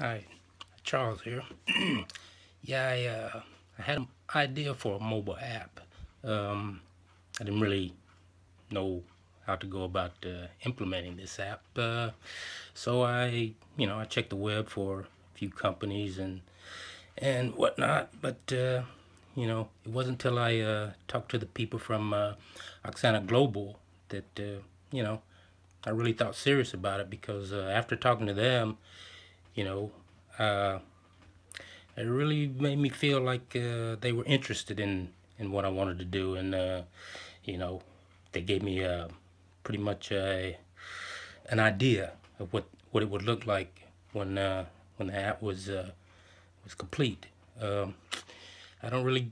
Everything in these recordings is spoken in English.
Hi, Charles here. yeah, I, uh, I had an idea for a mobile app. Um, I didn't really know how to go about uh, implementing this app. Uh, so I, you know, I checked the web for a few companies and and whatnot. But uh, you know, it wasn't until I uh, talked to the people from uh, Auxano Global that you know I really thought serious about it because after talking to them, you know, uh, it really made me feel like uh, they were interested in, in what I wanted to do. And, uh, you know, they gave me uh, pretty much a, an idea of what, what it would look like when, uh, when the app was, uh, was complete. Um, I don't really,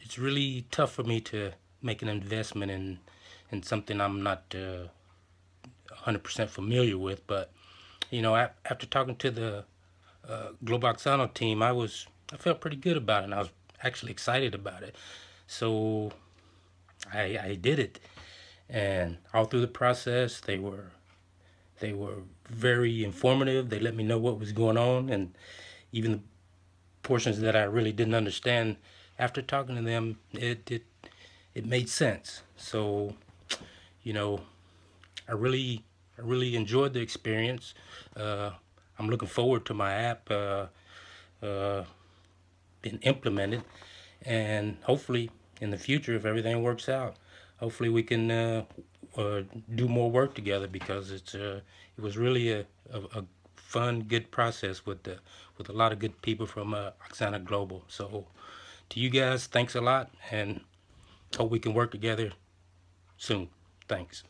it's really tough for me to make an investment in, in something I'm not 100% familiar with, but you know, after talking to the uh, Global Auxano team, I was I felt pretty good about it, and I was actually excited about it. So I, I did it, and all through the process, they were they were very informative. They let me know what was going on, and even the portions that I really didn't understand. After talking to them, it it it made sense. So, you know, I really I really enjoyed the experience. Uh, I'm looking forward to my app uh, uh, being implemented, and hopefully in the future, if everything works out, hopefully we can uh, uh, do more work together because it's uh, it was really a, a, a, fun, good process with the with a lot of good people from Auxano Global. So to you guys, thanks a lot, and hope we can work together soon. Thanks.